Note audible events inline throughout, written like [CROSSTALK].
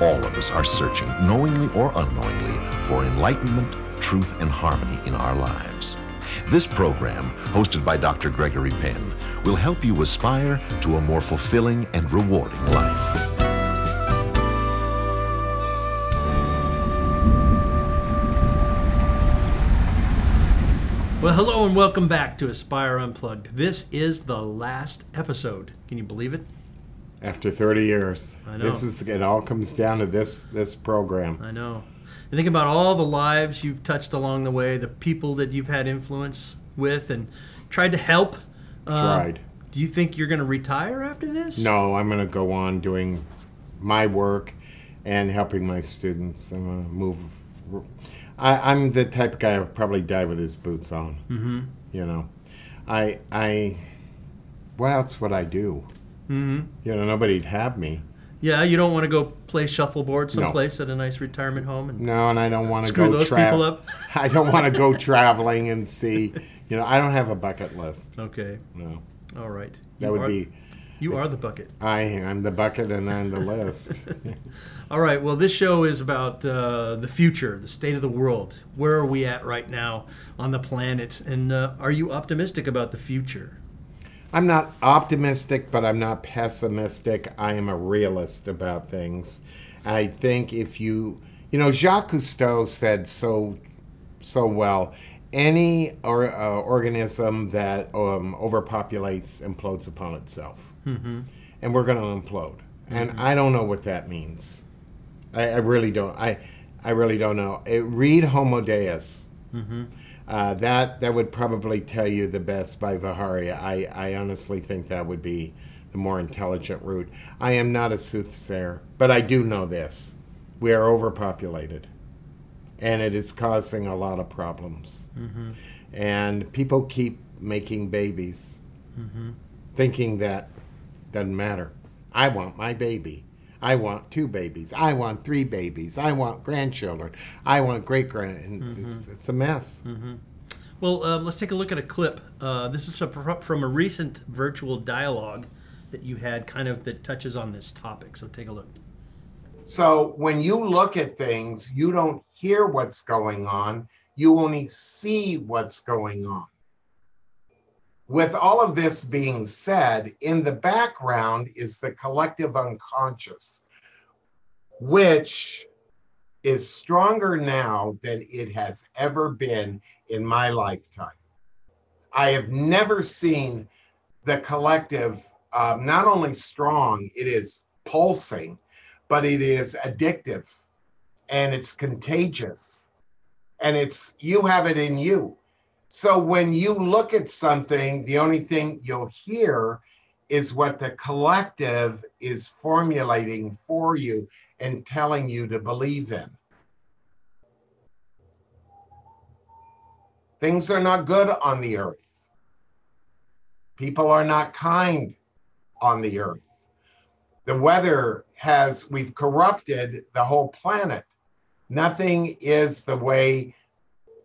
All of us are searching, knowingly or unknowingly, for enlightenment, truth, and harmony in our lives. This program, hosted by Dr. Gregory Penn, will help you aspire to a more fulfilling and rewarding life. Well, hello and welcome back to Aspire Unplugged. This is the last episode. Can you believe it? After 30 years. I know. This is it all comes down to this this program. I know. And think about all the lives you've touched along the way, the people that you've had influence with and tried to help. Uh, Tried. Do you think you're going to retire after this? No, I'm going to go on doing my work and helping my students. I'm going to move. I, I'm the type of guy who'll probably die with his boots on. Mm-hmm. You know, I I. What else would I do? Mm-hmm. You know, nobody'd have me. Yeah, you don't want to go play shuffleboard someplace at a nice retirement home and No, and I don't want to Screw go those tra- people up. [LAUGHS] I don't want to go [LAUGHS] traveling and see. You know, I don't have a bucket list. Okay. No, All right. that You would are- be. You are the bucket. I I'm the bucket and I'm the list. [LAUGHS] All right. Well, this show is about uh, the future, the state of the world. Where are we at right now on the planet? And uh, are you optimistic about the future? I'm not optimistic, but I'm not pessimistic. I am a realist about things. I think if you, you know, Jacques Cousteau said so, so well. Any or, uh, organism that um, overpopulates implodes upon itself, and we're going to implode. And I don't know what that means. I, I really don't. I, I really don't know. Eh, read Homo Deus. Uh, that that would probably tell you the best by Harari. I, I honestly think that would be the more intelligent route. I am not a soothsayer, but I do know this: we are overpopulated, and it is causing a lot of problems. And people keep making babies, thinking that doesn't matter. I want my baby. I want two babies. I want three babies. I want grandchildren. I want great grand. It's, it's a mess. Well, um, let's take a look at a clip. Uh, this is from from a recent virtual dialogue that you had, kind of that touches on this topic. So take a look. So when you look at things, you don't hear what's going on, you only see what's going on. With all of this being said, in the background is the collective unconscious, which is stronger now than it has ever been in my lifetime. I have never seen the collective um, not only strong, it is pulsing but it is addictive and it's contagious and it's you have it in you so when you look at something the only thing you'll hear is what the collective is formulating for you and telling you to believe in. Things are not good on the earth. People are not kind on the earth. The weather has we've corrupted the whole planet. Nothing is the way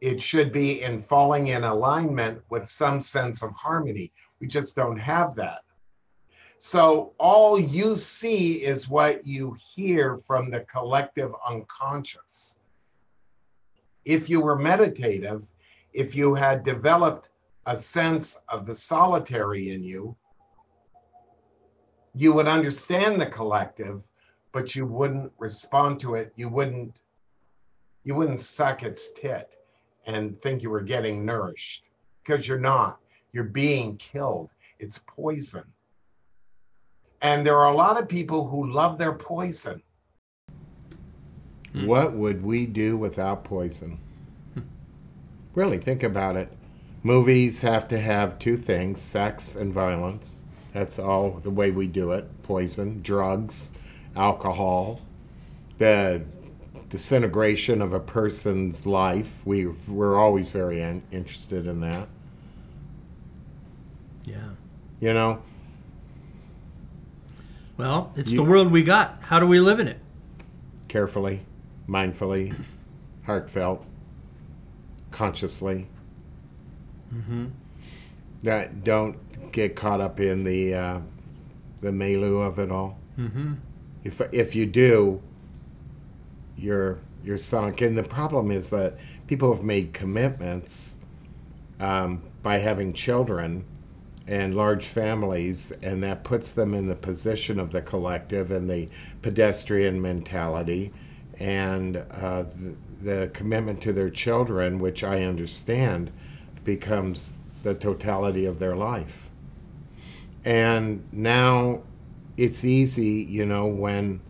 it should be in falling in alignment with some sense of harmony. We just don't have that. So all you see is what you hear from the collective unconscious. If you were meditative if you had developed a sense of the solitary in you you would understand the collective but you wouldn't respond to it. You wouldn't you wouldn't suck its tit and think you were getting nourished. Because you're not. You're being killed. It's poison. And there are a lot of people who love their poison. Hmm. What would we do without poison? Hmm. Really think about it. Movies have to have two things sex and violence. That's all the way we do it. Poison, drugs, alcohol, the disintegration of a person's life. We, we're always very in, interested in that. Yeah. You know, Well, it's You- the world we got. How do we live in it? carefully, mindfully, heartfelt, consciously. Mm-hmm. That don't get caught up in the uh, the milieu of it all. Mm-hmm. If if you do, you're you're sunk. And the problem is that people have made commitments um, by having children and large families, and that puts them in the position of the collective and the pedestrian mentality, and uh, the, the commitment to their children, which I understand, becomes the totality of their life. And now it's easy, you know, when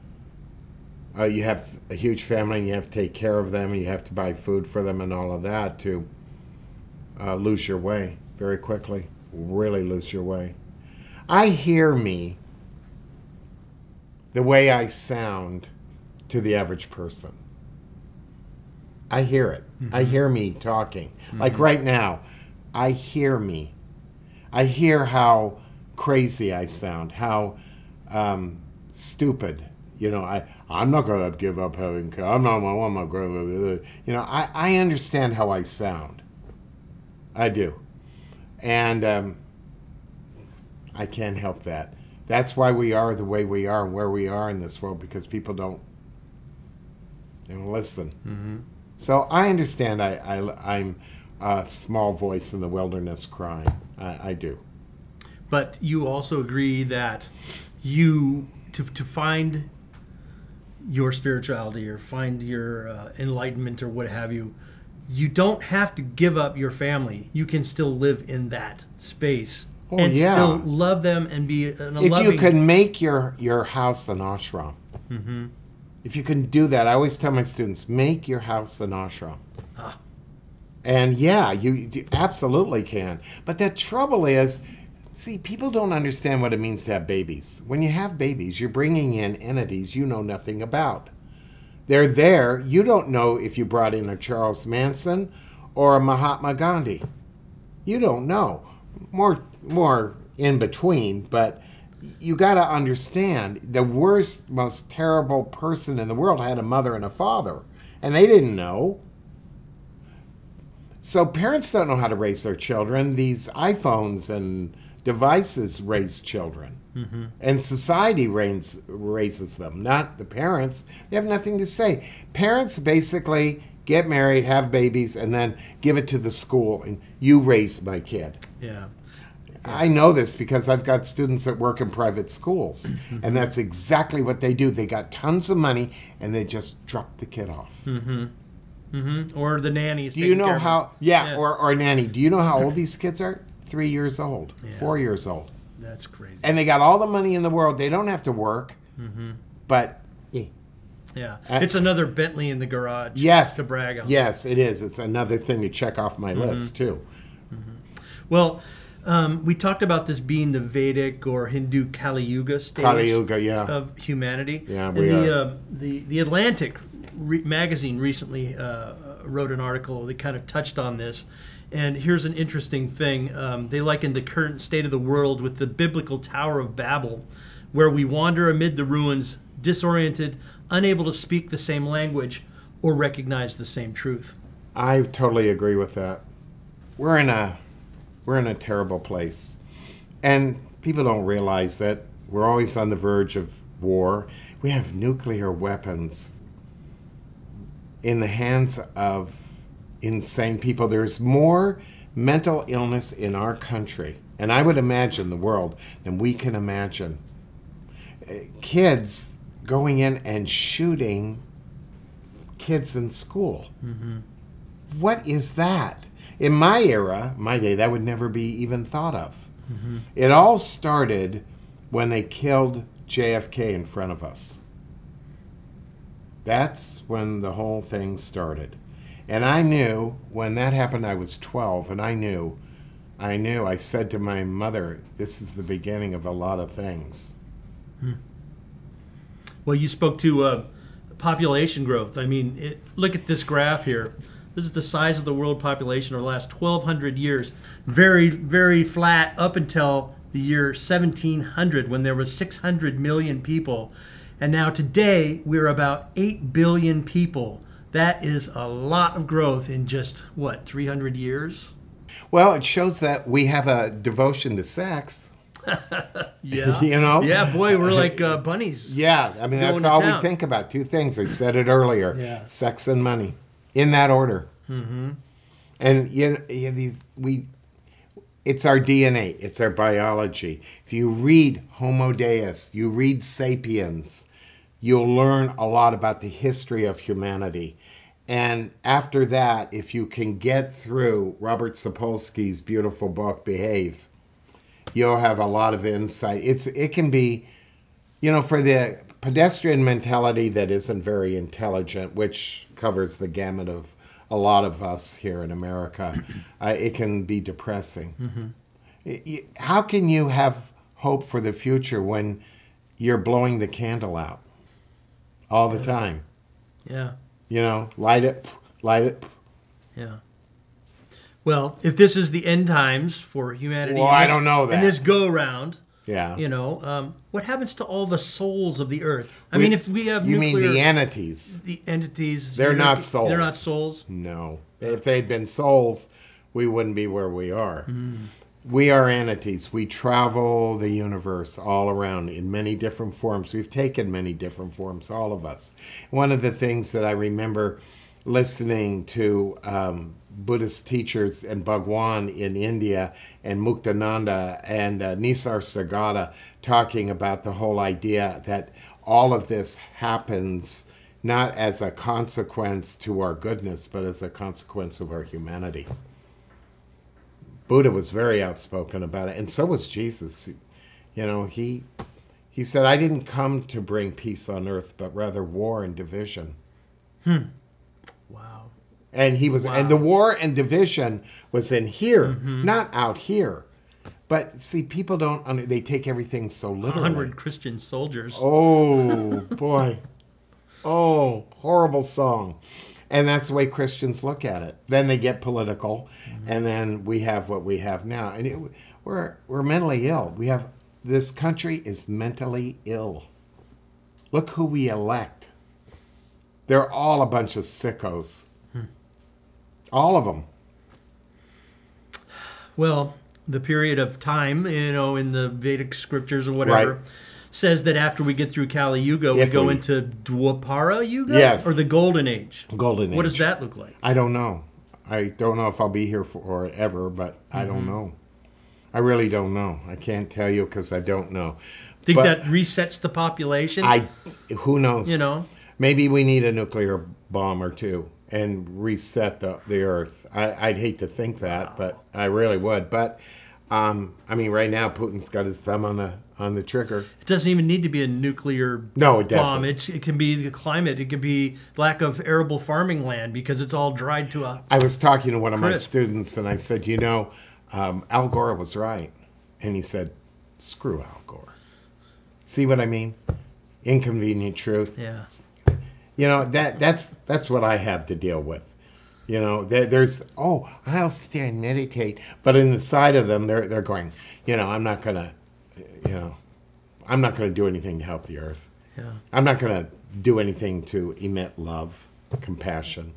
uh, you have a huge family and you have to take care of them and you have to buy food for them and all of that to uh, lose your way very quickly, really lose your way. I hear me the way I sound to the average person. I hear it. Mm-hmm. I hear me talking. Mm-hmm. Like right now, I hear me. I hear how crazy I sound, how um, stupid. You know, I, I'm not going to give up having kids. I'm not, I'm not going to, you know, I, I understand how I sound. I do. And um, I can't help that. That's why we are the way we are and where we are in this world because people don't, they don't listen. Mm-hmm. So I understand I, I, I'm a small voice in the wilderness crying. I, I do. But you also agree that you, to, to find your spirituality or find your uh, enlightenment or what have you, you don't have to give up your family. You can still live in that space oh, and yeah. still love them and be an, if loving... you can make your your house an ashram. Mm-hmm. If you can do that, I always tell my students, make your house an ashram. Huh. And yeah, you, you absolutely can. But the trouble is, see, people don't understand what it means to have babies. When you have babies, you're bringing in entities you know nothing about. They're there. You don't know if you brought in a Charles Manson or a Mahatma Gandhi. You don't know. More, more in between, but you got to understand the worst, most terrible person in the world had a mother and a father, and they didn't know. So parents don't know how to raise their children. These iPhones and devices raise children. Mm-hmm. And society rains, raises them, not the parents. They have nothing to say. Parents basically get married, have babies, and then give it to the school, and you raise my kid. Yeah. I know this because I've got students that work in private schools, mm-hmm. and that's exactly what they do. They got tons of money, and they just drop the kid off. Mm-hmm. Mm-hmm. Or the nannies. Do you know how? Yeah, yeah, Or, or nanny. Do you know how old these kids are? Three years old, yeah. four years old. That's crazy. And they got all the money in the world. They don't have to work. Mm-hmm. But yeah. Yeah, uh, it's another Bentley in the garage. Yes, to brag on. Yes, it is. It's another thing to check off my mm-hmm. list too. Mm-hmm. Well, um, we talked about this being the Vedic or Hindu Kali Yuga stage Kali Yuga, yeah. of humanity. Yeah, we and the, are. Uh, the the Atlantic re- magazine recently uh, wrote an article that kind of touched on this, and here's an interesting thing. Um, they likened the current state of the world with the biblical Tower of Babel, where we wander amid the ruins, disoriented, unable to speak the same language or recognize the same truth. I totally agree with that. We're in a we're in a terrible place. And people don't realize that we're always on the verge of war. We have nuclear weapons in the hands of insane people. There's more mental illness in our country, and I would imagine the world, than we can imagine. Uh, kids going in and shooting kids in school. Mm-hmm. What is that? In my era, my day, that would never be even thought of. Mm-hmm. It all started when they killed JFK in front of us. That's when the whole thing started. And I knew when that happened, I was 12, and I knew, I knew, I said to my mother, this is the beginning of a lot of things. Hmm. Well, you spoke to uh, population growth. I mean, it, look at this graph here. This is the size of the world population over the last 1,200 years. Very, very flat up until the year 1700 when there was 600 million people. And now today, we're about 8 billion people that is a lot of growth in just, what, 300 years? Well, it shows that we have a devotion to sex. [LAUGHS] Yeah. [LAUGHS] You know? Yeah, boy, we're like uh, [LAUGHS] bunnies. Yeah, I mean that's all town. we think about. Two things. I said it earlier. Yeah. Sex and money, in that order. Mm-hmm. And you know, these we, it's our DNA. It's our biology. If you read Homo Deus, you read Sapiens, you'll learn a lot about the history of humanity. And after that, if you can get through Robert Sapolsky's beautiful book, Behave, you'll have a lot of insight. It's it can be, you know, for the pedestrian mentality that isn't very intelligent, which covers the gamut of a lot of us here in America, uh, it can be depressing. Y- y- How can you have hope for the future when you're blowing the candle out all the time? Yeah. You know, light it, light it. Yeah. Well, if this is the end times for humanity, Well, in I don't know In that. this go round, Yeah. you know, um, what happens to all the souls of the earth? I We- mean, if we have you nuclear, mean the entities? the entities, They're not souls. They're not souls. No. If they'd been souls, we wouldn't be where we are. We are entities. We travel the universe all around in many different forms. We've taken many different forms, all of us. One of the things that I remember listening to um, Buddhist teachers and Bhagwan in India and Muktananda and uh, Nisargadatta talking about the whole idea that all of this happens not as a consequence to our goodness, but as a consequence of our humanity. Buddha was very outspoken about it, and so was Jesus. You know, he he said, "I didn't come to bring peace on earth, but rather war and division." Hmm. Wow. And he was, and the war and division was in here, mm-hmm. not out here. But see, people don't. under- They take everything so literally. hundred Christian soldiers. Oh boy. [LAUGHS] Oh, horrible song. And that's the way Christians look at it. Then they get political, mm-hmm. and then we have what we have now. And it, we're we're mentally ill. We have this country is mentally ill. Look who we elect. They're all a bunch of sickos. Hmm. All of them. Well, the period of time, you know, in the Vedic scriptures or whatever, Right. Says that after we get through Kali Yuga, we If go we- into Dwapara Yuga? Yes. Or the Golden Age? Golden Age. What does that look like? I don't know. I don't know if I'll be here forever, but I don't mm-hmm. know. I really don't know. I can't tell you because I don't know. Think But that resets the population? I, who knows? You know? maybe we need a nuclear bomb or two and reset the the Earth. I, I'd hate to think that, but I really would. But um, I mean, right now Putin's got his thumb on the on the trigger. It doesn't even need to be a nuclear No, it bomb. It's, it can be the climate. It could be lack of arable farming land because it's all dried to a. I was talking to one of my students, and I said, you know, um, Al Gore was right, and he said, screw Al Gore. See what I mean? Inconvenient truth. Yeah. You know that that's that's what I have to deal with. You know, there, there's oh, I'll sit there and meditate, but in the side of them, they're they're going, you know, I'm not gonna, you know, I'm not gonna do anything to help the earth. Yeah. I'm not gonna do anything to emit love, compassion.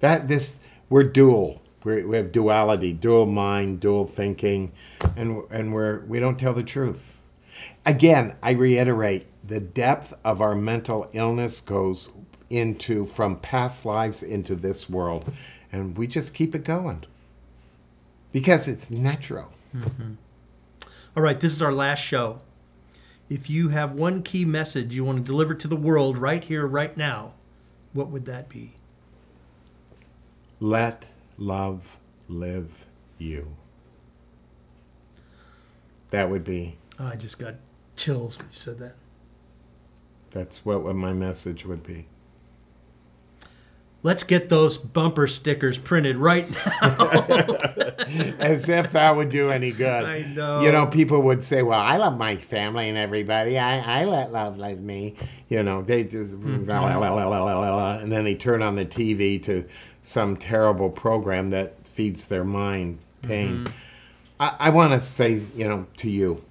That this we're dual. We're, we have duality, dual mind, dual thinking, and and we're we don't tell the truth. Again, I reiterate, the depth of our mental illness goes into from past lives into this world, and we just keep it going because it's natural. Mm-hmm. All right, this is our last show. If you have one key message you want to deliver to the world right here, right now, what would that be? Let love live you. That would be. Oh, I just got chills when you said that. That's what, what my message would be let's get those bumper stickers printed right now. [LAUGHS] As if that would do any good. I know. You know, people would say, "Well, I love my family and everybody. I, I let love love me." You know, they just mm-hmm. la, la, la, and then they turn on the TV to some terrible program that feeds their mind pain. Mm-hmm. I, I want to say, you know, to you,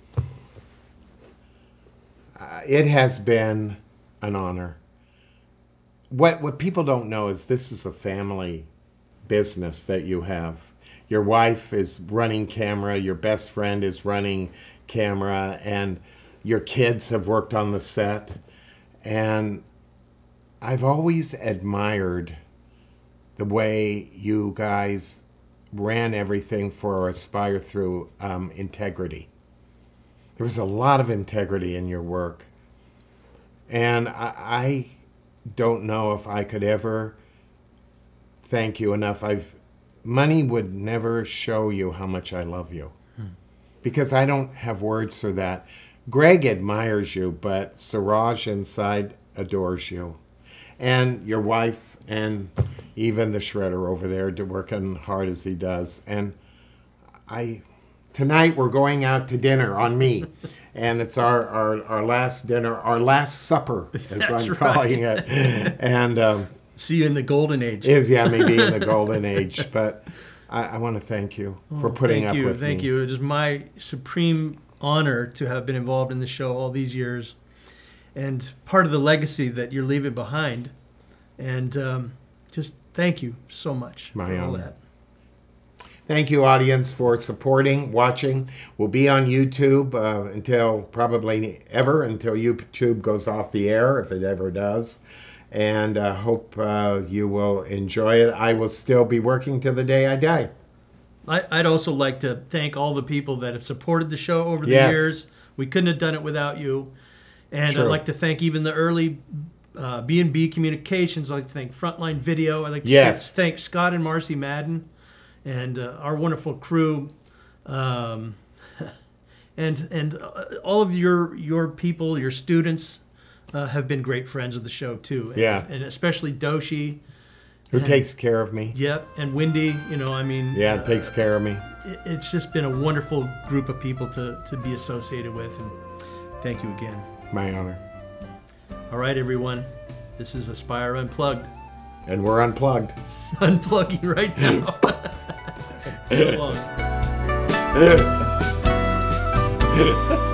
uh, it has been an honor what what people don't know is this is a family business that you have. Your wife is running camera, your best friend is running camera, and your kids have worked on the set. And I've always admired the way you guys ran everything for Aspire through um, integrity. There was a lot of integrity in your work. And I, I don't know if I could ever thank you enough. I've money would never show you how much I love you. Hmm. Because I don't have words for that. Greg admires you, but Siraj inside adores you. And your wife and even the shredder over there working hard as he does. And I tonight we're going out to dinner on me. And it's our, our, our last dinner, our last supper, [LAUGHS] as That's I'm calling it. And um, See you in the golden age. is yeah maybe in the [LAUGHS] golden age but i, I want to thank you for putting thank up you, with thank me Thank you. It is my supreme honor to have been involved in the show all these years, and part of the legacy that you're leaving behind. And um, just thank you so much My for all that. Thank you audience for supporting watching we'll be on youtube uh, until probably ever until youtube goes off the air if it ever does and uh, hope uh, you will enjoy it i will still be working till the day i die I, I'd also like to thank all the people that have supported the show over the Yes. years. We couldn't have done it without you. And True. I'd like to thank even the early uh, B&B Communications. I'd like to thank Frontline Video. I'd like to Yes. thank Scott and Marcy Madden and uh, our wonderful crew. Um, [LAUGHS] and and uh, all of your your people, your students, uh, have been great friends of the show too. And, Yeah. and especially Doshi. who takes care of me Yep, and Wendy. You know, I mean, yeah takes care of me it- it's just been a wonderful group of people to, to be associated with and thank you again my honor all right everyone this is aspire unplugged and we're unplugged [LAUGHS] unplugging right now [LAUGHS] so long [LAUGHS]